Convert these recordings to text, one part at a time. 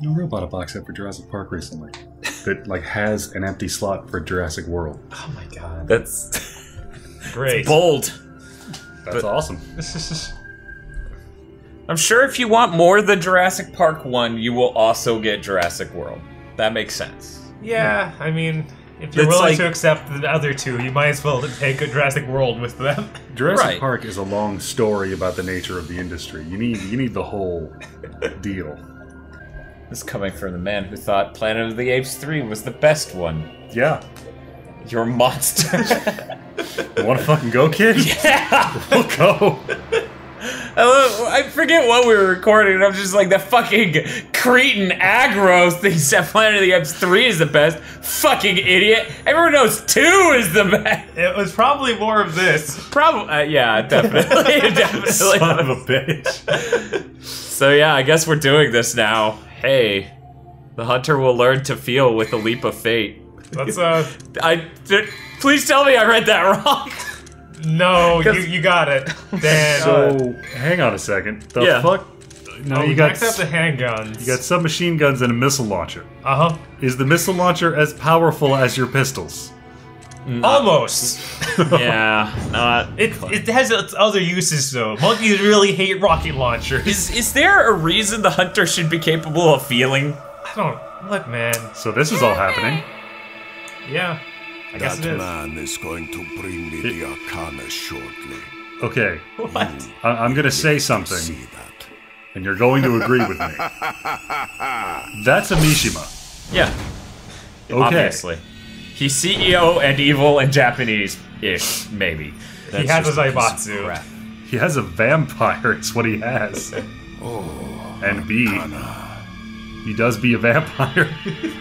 You know, Robot a box set for Jurassic Park recently that like has an empty slot for Jurassic World. Oh my god. That's Great. bold. That's But- awesome. I'm sure if you want more than Jurassic Park 1, you will also get Jurassic World. That makes sense. yeah, I mean, if you're It's willing like- to accept the other two, you might as well take a Jurassic World with them. Jurassic Right. Park is a long story about the nature of the industry. You need you need the whole deal. This is coming from the man who thought Planet of the Apes 3 was the best one. Yeah. You're a monster. You want to fucking go, kid? yeah! We'll go. I love- I forget what we were recording, and I'm just like, the fucking cretin aggro thinks that Planet of the Apes 3 is the best. Fucking idiot. Everyone knows 2 is the best. It was probably more of this. Probably, uh, yeah, definitely. definitely. Son of a bitch. So yeah, I guess we're doing this now. Hey, the hunter will learn to feel with a leap of fate. Let's uh I th- please tell me I read that wrong. no, you, 'Cause- you got it. Dan. So hang on a second. The Yeah. fuck? No, oh, you you got got the handguns. you got submachine guns and a missile launcher. Uh huh. Is the missile launcher as powerful as your pistols? Mm. Almost. yeah, not. It it has its other uses though. Monkeys really hate rocket launchers. Is is there a reason the hunter should be capable of feeling? I don't look, man. So this is all happening. Yeah, I guess That it is. man is going to bring me the Arcana shortly. Okay, What? Hmm. I- I'm gonna say something, See that? and you're going to agree with me. That's a Mishima. Yeah, Okay. obviously. He's CEO and evil and Japanese-ish, maybe. He has a Zaibatsu. He has a vampire. It's what he has. oh, and B, he does be a vampire.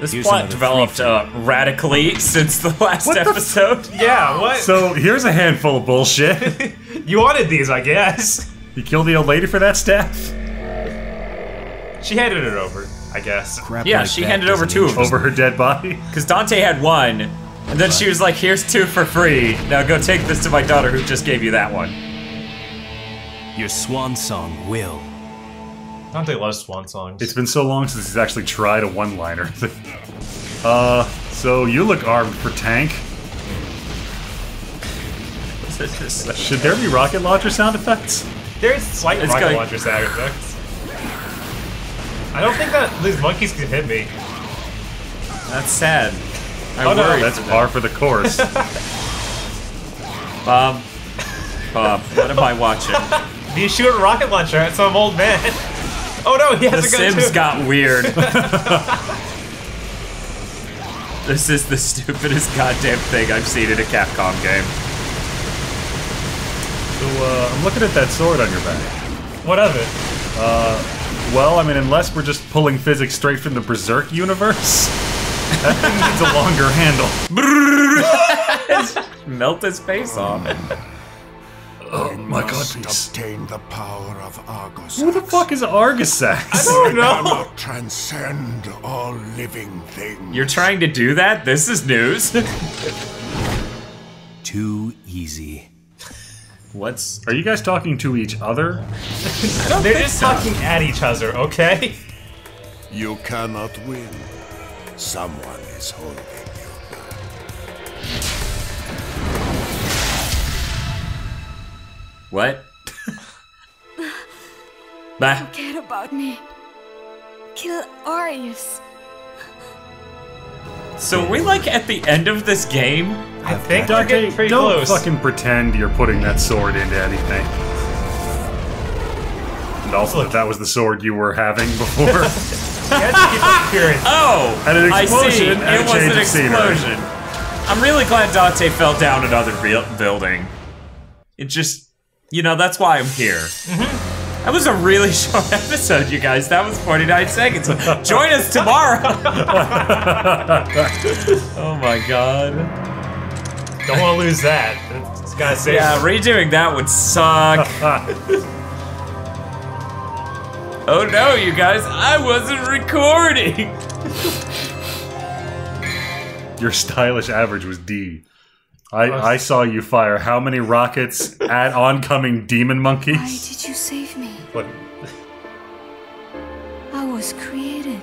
This Here's plot developed uh, radically since the last What the f- episode. Yeah, what? so here's a handful of bullshit. you wanted these, I guess. You killed the old lady for that staff? She handed it over, I guess. Crap Yeah, like she handed over two of them. Over her dead body? Because Dante had one, and then she was like, here's two for free. Now go take this to my daughter who just gave you that one. Your swan song will. Dante loves swan songs. It's been so long since he's actually tried a one-liner. uh, so you look armed for tank. Should there be rocket launcher sound effects? There's slight It's rocket going- launcher sound effects. I don't think that these monkeys can hit me. That's sad. I Oh, no, worry. That's for par for the course. Bob. Bob, what am I watching? Do you shoot a rocket launcher at some old man? Oh no, he The has a gun Sims too. got weird. this is the stupidest goddamn thing I've seen in a Capcom game. so uh, I'm looking at that sword on your back. What of it? Well, I mean, unless we're just pulling physics straight from the Berserk universe, that thing needs a longer handle. Melt his face off. Um, oh my god, Must please. obtain the power of Argos. Who the fuck is Argosax? Oh no! cannot transcend all living things. You're trying to do that? This is news. Too easy. What's Are you guys talking to each other? They're just talking at each other, okay? You cannot win. Someone is holding you back. what? bah. Forget about me. Kill Arius. So are we like at the end of this game? I think we're Dante, getting pretty don't close. fucking pretend you're putting that sword into anything. And also that that was the sword you were having before. You have to keep up appearance. Oh, And an I see. explosion and it a was an of scenery. explosion. I'm really glad Dante fell down another real building. It just, you know, that's why I'm here. Mm-hmm. That was a really short episode, you guys. That was 49 seconds. Join us tomorrow. oh my god. Don't want to lose that. It's gotta save. Yeah, redoing that would suck. oh no, you guys, I wasn't recording. Your stylish average was D. I, I saw you fire how many rockets at oncoming demon monkeys? Why did you save me? What? I was created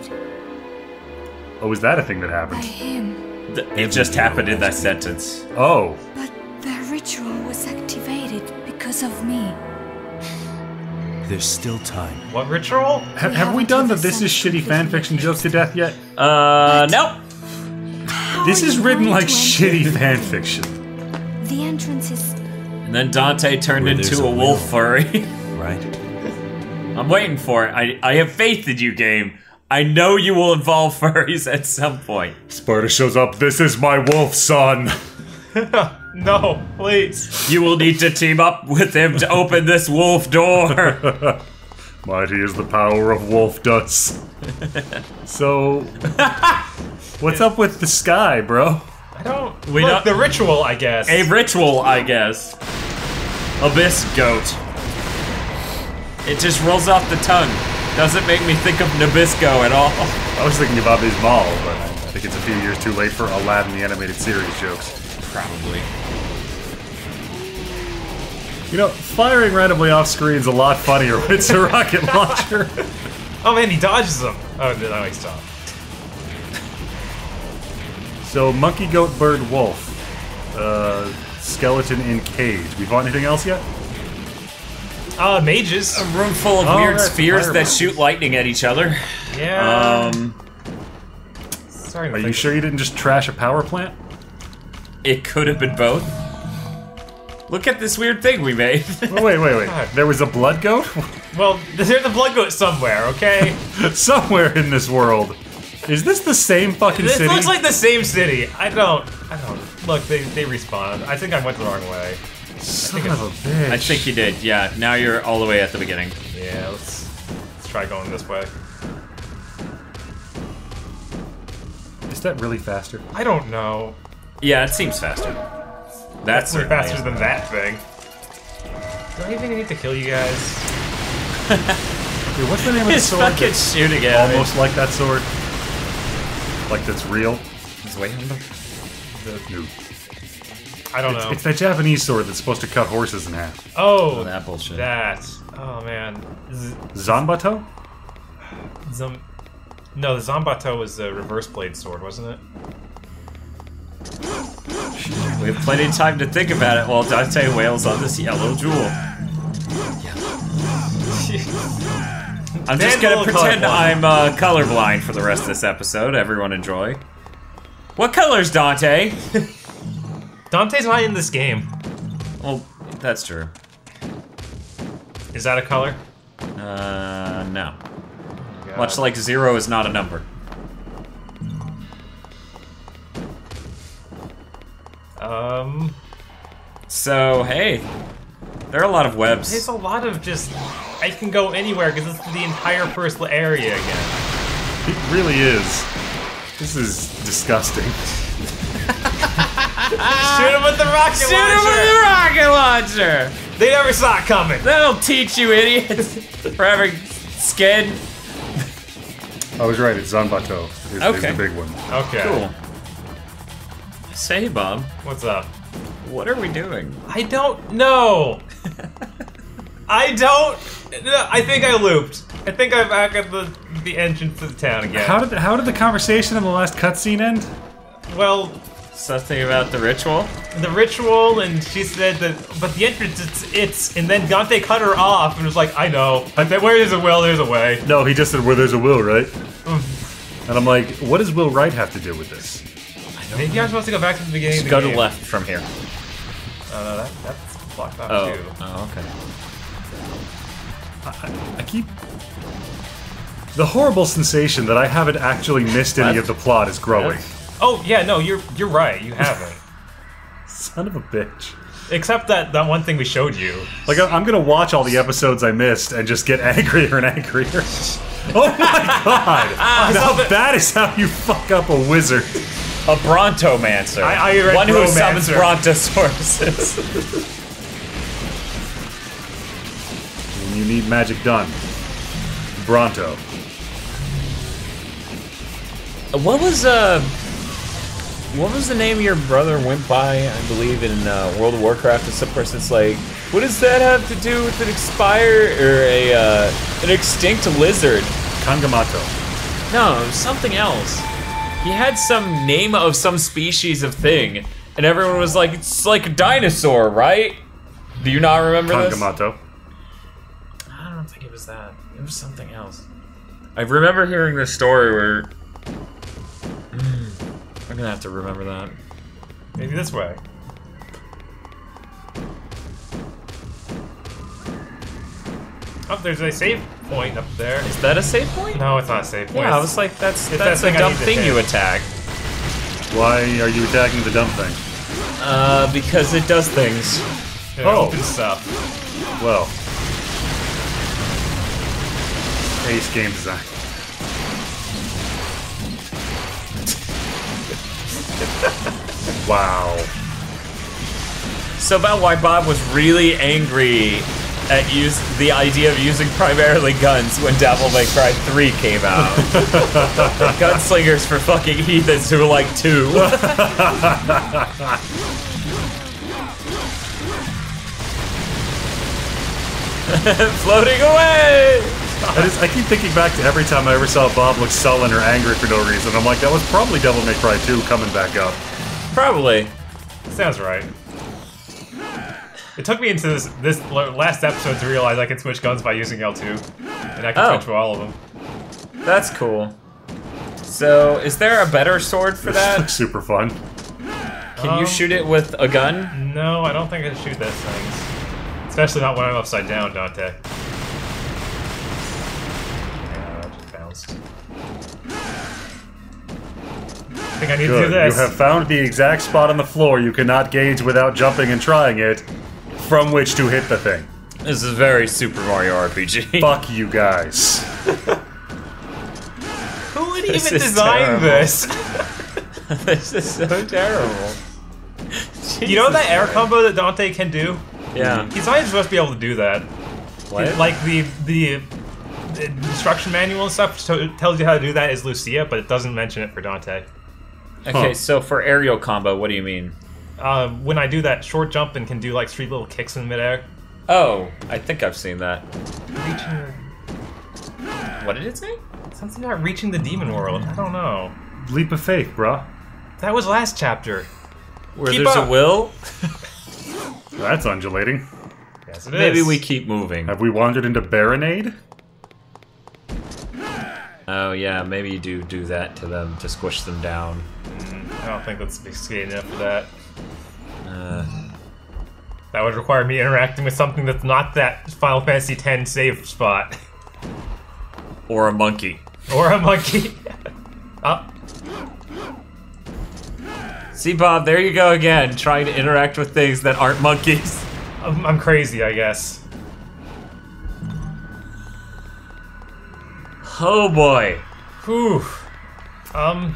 Oh, was that a thing that happened? by happened? him, Th- It just happened in that sentence. Oh, but the ritual was activated because of me. There's still time. What ritual? have, have we done the this is shitty fanfiction jokes to death yet? Uh, nope. How This is written like shitty enter? fanfiction. The entrance is And then Dante turned Where into a, a wolf furry. Right? I'm waiting for it. I, I have faith in you, game. I know you will involve furries at some point. Sparta shows up. This is my wolf son. No, please. You will need to team up with him to open this wolf door. Mighty is the power of wolf dots. so, what's up with the sky, bro? I don't. We look, don't- the ritual, I guess. A ritual, I guess. Abyss goat. It just rolls off the tongue. Doesn't make me think of Nabisco at all. I was thinking about Bismal, but I think it's a few years too late for Aladdin the animated series jokes. Probably. You know, firing randomly off screen's a lot funnier when it's a rocket launcher. oh man, he dodges them. Oh, no, he stopped. So, monkey, goat, bird, wolf. Uh, skeleton in cage. We fought anything else yet? Uh, mages. A room full of Oh, weird right, spheres that fireballs. shoot lightning at each other. Yeah. Um, Sorry. Are you sure you didn't just trash a power plant? it could have been both. Look at this weird thing we made. Wait, wait, wait. There was a blood goat? Well, there's a blood goat somewhere. Okay. Somewhere in this world. Is this the same fucking this city? looks like the same city. I don't. I don't. Look, they they respawned. I think I went the wrong way. Son of a bitch. I think you did. Yeah. Now you're all the way at the beginning. Yeah. Let's let's try going this way. Is that really faster? I don't know. Yeah, it seems faster. That's We're faster is. than that thing. Do I even need to kill you guys? Dude, what's the name of the sword fucking that's shooting at almost like that sword? Like that's real? He's way under. No. I don't know. It's that Japanese sword that's supposed to cut horses in half. oh, oh that bullshit. That. Oh man. Z- Zanbato? Zom- no, the Zombato was a reverse blade sword, wasn't it? We have plenty of time to think about it while Dante wails on this yellow jewel. I'm just gonna pretend colorblind. I'm uh, colorblind for the rest of this episode. Everyone enjoy. What color's Dante? Dante's not in this game. Well, that's true. Is that a color? Uh, no. Much like zero is not a number. Um, So, hey, there are a lot of webs. there's a lot of just. I can go anywhere because it's the entire first area again. It really is. This is disgusting. Shoot him with the rocket launcher. Shoot him with the rocket launcher! They never saw it coming. That'll teach you idiots for having skin. I was right, it's Zanbato. Is, is Okay. the big one. Okay. Cool. Say, Bob, What's up? what are we doing? I don't know. I don't. I think I looped. I think I'm back at the the entrance to the town again. How did how did the conversation in the last cutscene end? well, Something about the ritual? the ritual, and she said that, but the entrance, it's, it's, and then Dante cut her off and was like, I know. I said, where there's a will, there's a way. No, he just said where there's a will, right? and I'm like, what does Will Wright have to do with this? Maybe I'm supposed to go back to the beginning of the Go to game. left from here. Oh, no, that, that's blocked off Oh, too. oh okay. I keep the horrible sensation that I haven't actually missed any of the plot is growing. Oh, yeah, no, you're you're right, you haven't. Son of a bitch. Except that, that one thing we showed you. Like I- I'm gonna watch all the episodes I missed and just get angrier and angrier. oh my god! now that- that is how you fuck up a wizard. A Brontomancer. I- I One who summons Brontosauruses. When you need magic done. Bronto. what was, uh... What was the name your brother went by, I believe, in uh, World of Warcraft? And some person's like, what does that have to do with an expire or a uh, an extinct lizard? Kangamato. No, something else. He had some name of some species of thing, and everyone was like, "It's like a dinosaur, right?" Do you not remember this? Kangamato. I don't think it was that. It was something else. I remember hearing this story where. Hmm, I'm gonna have to remember that. Maybe this way. Oh, there's a save point up there. Is that a save point? No, it's not a save point. Yeah, I was like, that's It's that's that a thing dumb thing you attack. Why are you attacking the dumb thing? Uh, because it does things. Yeah, Oh. open stuff. Well. Ace game design. wow. So about why Bob was really angry at use the idea of using primarily guns when Devil May Cry 3 came out. Gunslingers for fucking heathens who are like two. Floating away! I, just, I keep thinking back to every time I ever saw Bob look sullen or angry for no reason. I'm like, that was probably Devil May Cry 2 coming back up. Probably. Sounds right. It took me into this this last episode to realize I can switch guns by using L2, and I can Oh. switch for all of them. That's cool. So, is there a better sword for This that? looks super fun. Can you Um, shoot it with a gun? No, I don't think I can shoot those things. Especially not when I'm upside down, Dante. Yeah, that just bounced. I think I need to do Good. this. You have found the exact spot on the floor you cannot gauge without jumping and trying it, from which to hit the thing. This is very Super Mario RPG. Fuck you guys. Who would This even design terrible. this? this is so terrible. you know that Jesus air Christ. combo that Dante can do? Yeah. He's not even supposed to be able to do that. What? Like the the, the instruction manual and stuff so tells you how to do that is Lucia, but it doesn't mention it for Dante. Okay, Huh. so for aerial combo, what do you mean? Uh, when I do that short jump and can do like three little kicks in midair. Oh, I think I've seen that. Reaching What did it say? something about reaching the demon world. I don't know. Leap of faith, bruh. That was last chapter. Where Keep there's up. a will? That's undulating. Yes, it is. Maybe we keep moving. Have we wandered into Baronade? Oh yeah, maybe you do do that to them to squish them down. I don't think that's sophisticated enough for that. Uh, That would require me interacting with something that's not that Final Fantasy X save spot. or a monkey. or a monkey. oh, See, Bob, there you go again, trying to interact with things that aren't monkeys. I'm, I'm crazy, I guess. Oh boy. Whew. Um,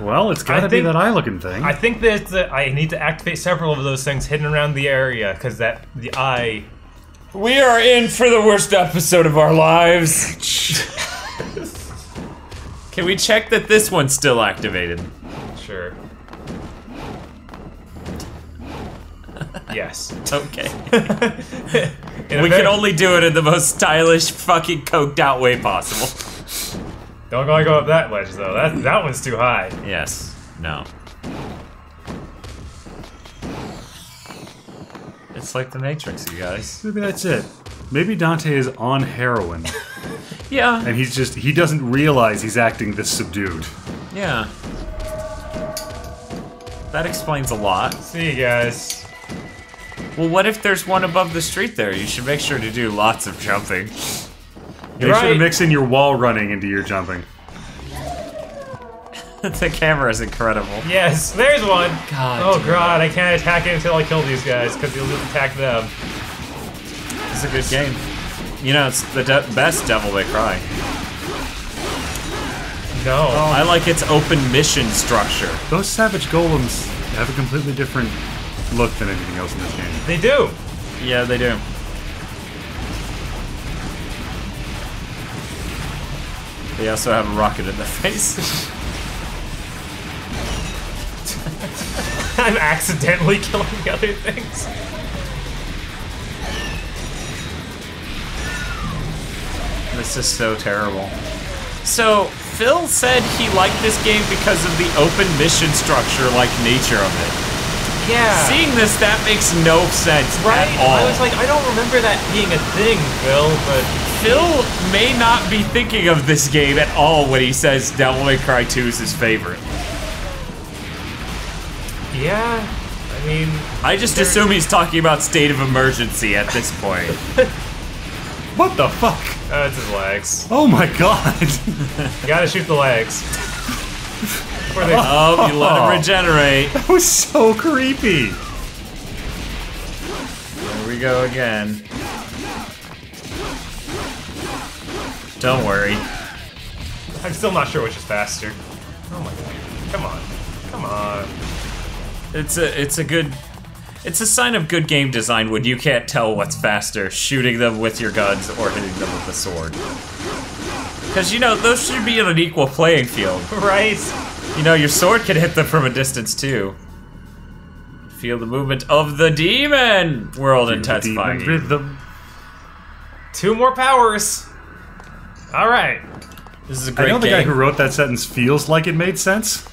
Well, it's gotta I be think- that eye looking thing. I think that that uh, I need to activate several of those things hidden around the area because that the eye. We are in for the worst episode of our lives. Can we check that this one's still activated? Sure. yes. Okay. We very- can only do it in the most stylish, fucking coked out way possible. Don't go go up that ledge though. That that one's too high. Yes. No. It's like the Matrix, you guys. Maybe that's it. Maybe Dante is on heroin, Yeah. and he's just, he doesn't realize he's acting this subdued. Yeah. That explains a lot. See you guys. Well, what if there's one above the street there? You should make sure to do lots of jumping. Make You're sure to mix in your wall running into your jumping. the camera is incredible. Yes, there's one. God Oh god, I can't attack it until I kill these guys because you'll just attack them. It's a good game. You know, it's the de- best Devil May Cry. No. I like its open mission structure. Those Savage Golems have a completely different look than anything else in this game. They do. Yeah, they do. They also have a rocket in their face. I'm accidentally killing the other things. this is so terrible. So, Phil said he liked this game because of the open mission structure like nature of it. Yeah. Seeing this, that makes no sense right? at all. I was like, I don't remember that being a thing, Phil, but Phil may not be thinking of this game at all when he says Devil May Cry 2 is his favorite. yeah. I mean, I just assume he's talking about State of Emergency at this point. What the fuck? uh, it's his legs. Oh my god. You gotta shoot the legs. Before they- oh, you let him regenerate. that was so creepy. Here we go again. Don't worry. I'm still not sure which is faster. Oh my god. Come on. Come on. It's a it's a good it's a sign of good game design when you can't tell what's faster, shooting them with your guns or hitting them with a sword. Cause you know, those should be in an equal playing field. Right? You know, your sword can hit them from a distance too. Feel the movement of the demon world intensifying. Demon rhythm. Two more powers. Alright. This is a I great know the game. guy who wrote that sentence feels like it made sense.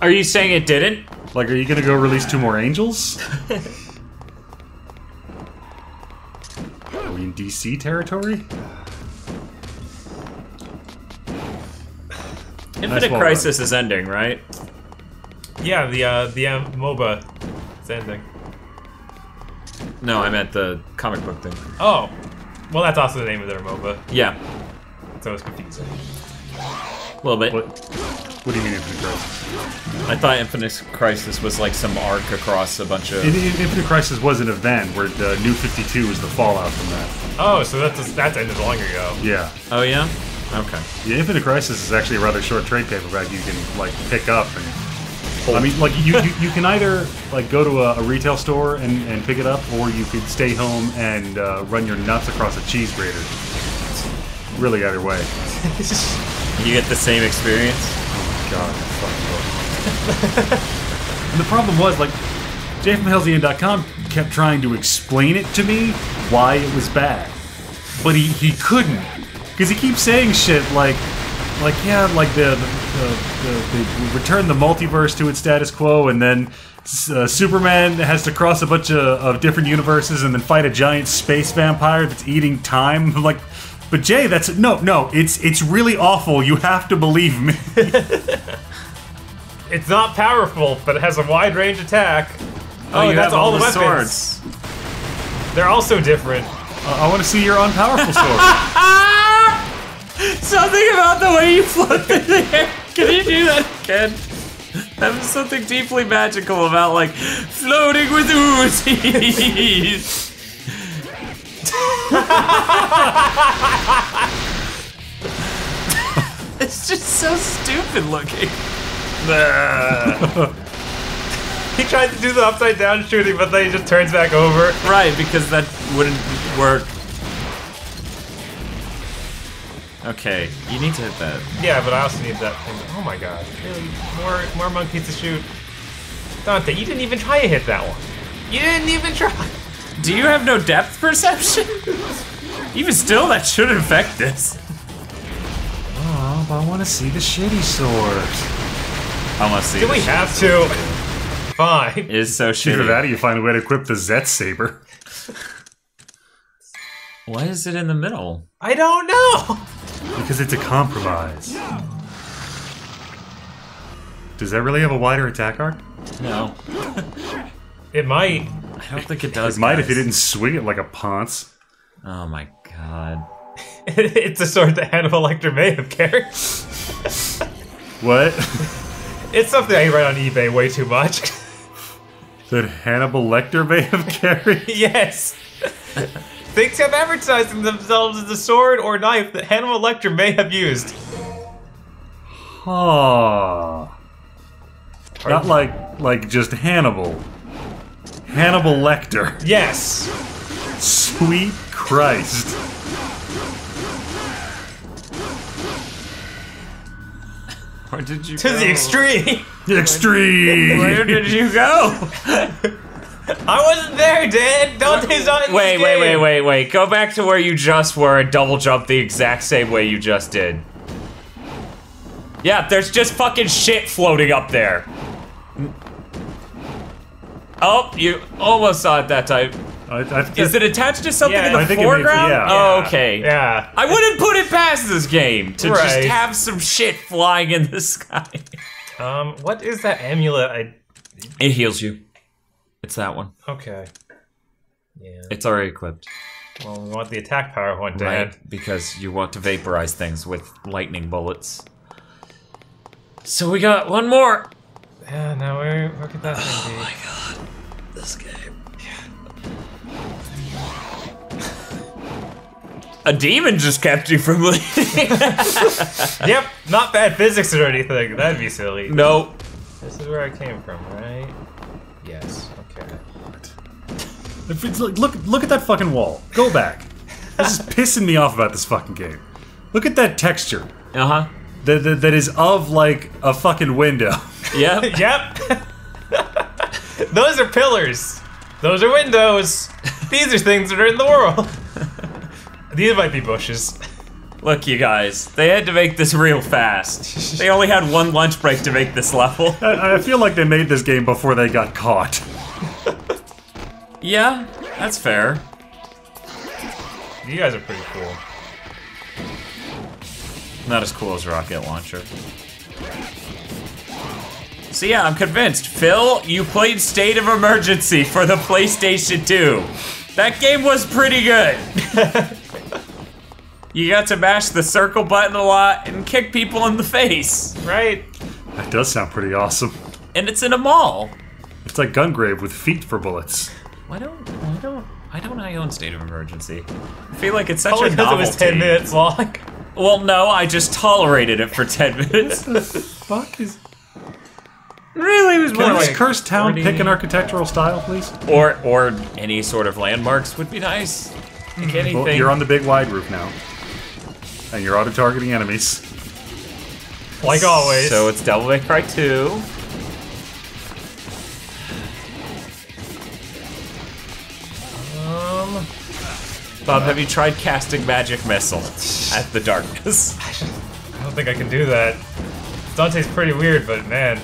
Are you saying it didn't? Like, are you gonna go release two more angels? Are we in DC territory? Infinite well Crisis is ending, right? Yeah, the uh the um, MOBA is ending. No, I meant the comic book thing. Oh. Well that's also the name of their MOBA, Yeah, so it's confusing. a little bit. What? What do you mean Infinite Crisis? I thought Infinite Crisis was like some arc across a bunch of. In, in, Infinite Crisis was an event where the New 52 was the fallout from that. Oh, so that's that's ended long ago. Yeah. Oh yeah. Okay. Yeah, Infinite Crisis is actually a rather short trade paperback you can like pick up and. I mean, like you, you, you can either like go to a, a retail store and, and pick it up, or you could stay home and uh, run your nuts across a cheese grater. Really, either way. You get the same experience. God, fucking book. and the problem was, like, Jay from kept trying to explain it to me why it was bad, but he, he couldn't because he keeps saying shit like, like yeah, like the the, the, the, the return the multiverse to its status quo, and then uh, Superman has to cross a bunch of, of different universes and then fight a giant space vampire that's eating time. I'm like. But Jay, that's no, no. It's it's really awful. You have to believe me. It's not powerful, but it has a wide range attack. Oh, you that's have all all the the weapons. swords. They're also different. Uh, I want to see your unpowerful sword. Something about the way you float in the air. Can you do that again? That was something deeply magical about like floating with Uzis. it's just so stupid looking. He tried to do the upside down shooting, but then he just turns back over. Right, because that wouldn't work. Okay, you need to hit that. Yeah, but I also need that thing. Oh my god. Really? More more monkeys to shoot. Dante, you didn't even try to hit that one. You didn't even try. Do you have no depth perception? Even still, that should affect this. oh, but I want to see the shitty sword. I want to see. Do we have to? Fine. It is so Either that, or you find a way to equip the Zet saber. Why is it in the middle? I don't know. Because it's a compromise. Does that really have a wider attack arc? No, It might. I don't think it does. It might if you didn't swing it like a ponce. Oh my god. it's a sword that Hannibal Lecter may have carried. What? It's something I read on eBay way too much. that Hannibal Lecter may have carried? yes. Things have advertising themselves as a sword or knife that Hannibal Lecter may have used. Huh. Not like like just Hannibal. Hannibal Lecter. Yes. Sweet Christ. Where did you To go? the extreme. Extreme. Where did you go? I wasn't there, Dan. Don't in Wait, this wait, wait, game. wait, wait. Go back to where you just were and double jump the exact same way you just did. Yeah, there's just fucking shit floating up there. Oh, you almost saw it that time. I, I think Is it attached to something Yeah, in the I think it makes- foreground? yeah. Oh, okay. Yeah. I wouldn't put it past this game to just have some shit flying in the sky. Um, what is that amulet? I It heals you. It's that one. okay. Yeah. It's already equipped. Well, we want the attack power one, Dan. Right, because you want to vaporize things with lightning bullets. So we got one more. Yeah. Now where where could that thing oh be? Oh my god. This game. A demon just kept you from leaving. yep. Not bad physics or anything. That'd be silly. no. This is where I came from, right? Yes. Okay. If it's like- look, look at that fucking wall. Go back. This is pissing me off about this fucking game. Look at that texture. Uh huh. That, that, that is of like a fucking window. Yeah. Yep. Those are pillars. Those are windows. These are things that are in the world. These might be bushes. Look, you guys, they had to make this real fast. They only had one lunch break to make this level. I, I feel like they made this game before they got caught. Yeah, that's fair. You guys are pretty cool. Not as cool as Rocket Launcher. So yeah, I'm convinced. Phil, you played State of Emergency for the PlayStation 2. That game was pretty good. you got to mash the circle button a lot and kick people in the face. Right? That does sound pretty awesome. And it's in a mall. It's like Gungrave with feet for bullets. Why don't why don't why don't I own State of Emergency? I feel like it's such Only a because it was 10 minutes long. Well, no, I just tolerated it for 10 minutes. what the Fuck is. really, it was more Can this like cursed town 40 pick an architectural style, please? or or any sort of landmarks would be nice. Like hmm. anything. Well, you're on the big wide roof now, and you're auto targeting enemies. Like always. So it's Devil May Cry 2. Bob, have you tried casting magic missile at the darkness? I don't think I can do that. Dante's pretty weird, but man,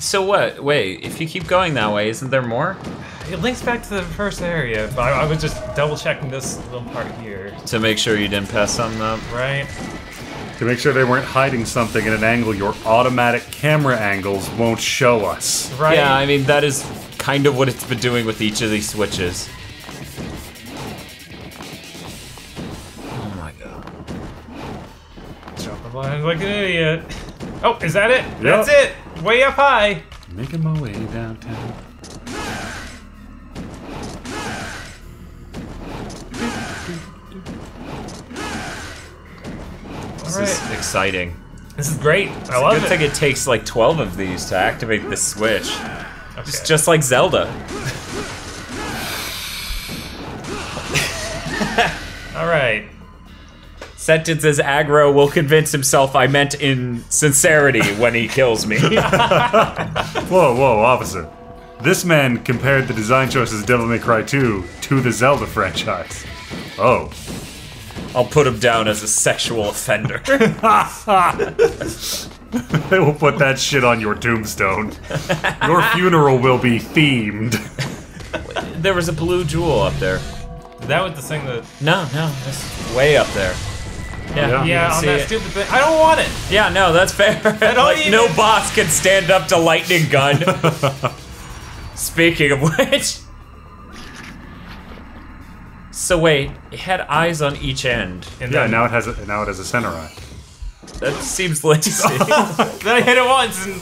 So what? Wait, if you keep going that way, isn't there more? it links back to the first area. But I, I was just double checking this little part here, To make sure you didn't pass something up. right? To make sure they weren't hiding something at an angle your automatic camera angles won't show us. Right. Yeah, I mean that is kind of what it's been doing with each of these switches. Like an idiot. Oh, is that it? That's it. Way up high. Making my way downtown. This All is exciting. This is great. I It's love a good it. thing it takes like 12 of these to activate the switch. Okay. It's just like Zelda. All right. Sentences aggro will convince himself I meant in sincerity when he kills me. Whoa, whoa, officer. This man compared the design choices of Devil May Cry 2 to the Zelda franchise. Oh. I'll put him down as a sexual offender. They will put that shit on your tombstone. Your funeral will be themed. there was a blue jewel up there. That was the thing that. No, no, that's way up there. Yeah, Yeah. Yeah, on that it. stupid thing. I don't want it. Yeah, no, that's fair. don't like, even- no boss can stand up to lightning gun. Speaking of which. So wait, it had eyes on each end. And Yeah, then, now it has a, now it has a center eye. That seems lazy. then I hit it once and.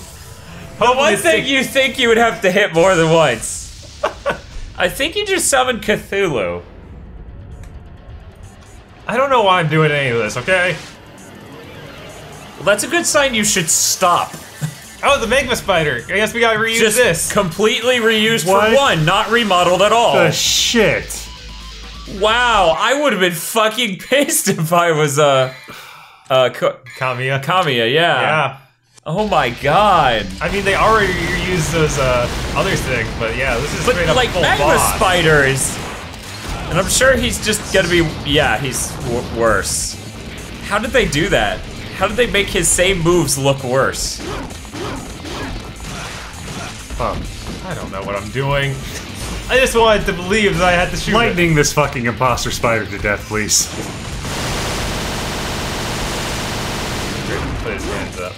But one thing stick- you think you would have to hit more than once. I think you just summoned Cthulhu. I don't know why I'm doing any of this. Okay. Well, that's a good sign you should stop. Oh, the magma spider. I guess we gotta reuse Just this. completely reused What? for one, not remodeled at all. The shit. Wow, I would have been fucking pissed if I was uh uh Ko- Kamiya. Kamiya, yeah. Yeah. Oh my god. I mean, they already used those uh, other things, but yeah, this is But straight up like full magma boss. spiders, and I'm sure he's just gonna be. Yeah, he's w- worse. How did they do that? How did they make his same moves look worse? Um, I don't know what I'm doing. I just wanted to believe that I had to shoot it. Lightning this fucking imposter spider to death, please. Put his hands up.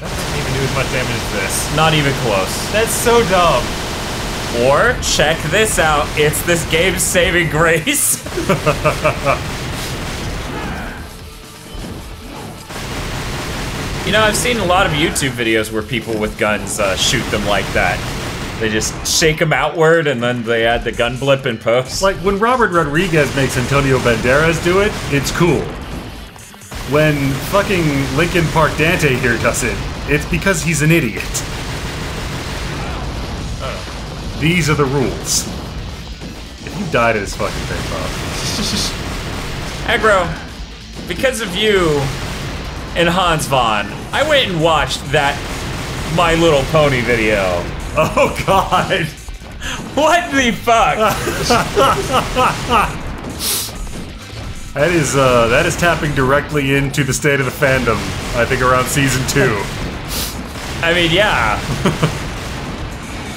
That doesn't even do as much damage as this. Not even close. That's so dumb. Or check this out. It's this game's saving grace. you know, I've seen a lot of YouTube videos where people with guns uh, shoot them like that. They just shake them outward and then they add the gun blip in post. Like when Robert Rodriguez makes Antonio Banderas do it, it's cool. When fucking Linkin Park Dante here does it, it's because he's an idiot. These are the rules. If you died at this fucking thing, Bob. Aggro, because of you and Hans Vaughn, I went and watched that My Little Pony video. Oh god! What the fuck? That is uh that is tapping directly into the state of the fandom, I think around season two. I mean, yeah.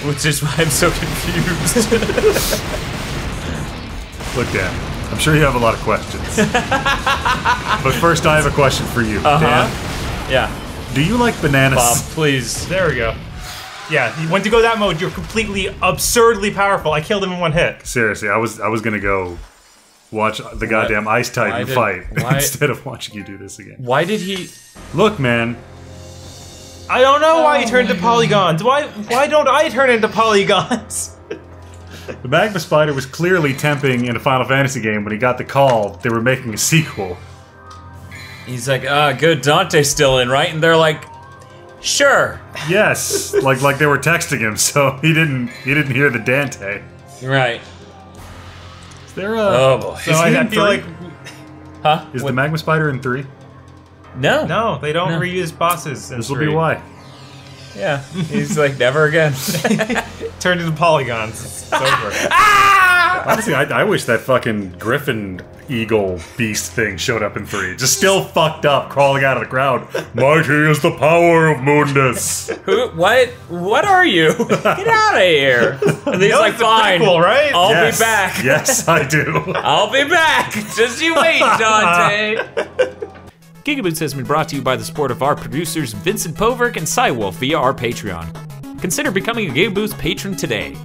Which is why I'm so confused. Look, Dan, I'm sure you have a lot of questions. but first I have a question for you. Uh-huh. Dan, yeah. do you like bananas? Bob, please. There we go. Yeah, you- when you go that mode, you're completely absurdly powerful. I killed him in one hit. Seriously, I was I was gonna go watch the goddamn Ice Titan why did- fight why- instead of watching you do this again. Why did he? Look, man, I don't know why Oh he turned into polygons. Why why don't I turn into polygons? the Magma Spider was clearly temping in a Final Fantasy game when he got the call they were making a sequel. He's like, ah, good. Dante's still in, right? And they're like, sure. Yes, like like they were texting him, so he didn't he didn't hear the Dante. Right. Is there a Oh boy. So Is I, he I in feel three? like Huh? is What- the Magma Spider in three? No. no, they don't No. reuse bosses. in This will three. be why. Yeah. He's like, never again. Turned into polygons. It's over. Honestly, I, I wish that fucking Griffin Eagle Beast thing showed up in three. Just still fucked up, crawling out of the crowd. Mighty is the power of Mundus. Who? What? What are you? Get out of here. And he's know like, it's a fine. prequel, right? I'll yes. be back. Yes, I do. I'll be back. Just you wait, Dante. GigaBoots has been brought to you by the support of our producers Vincent Poverk and Cywolf via our Patreon. Consider becoming a GigaBoots patron today.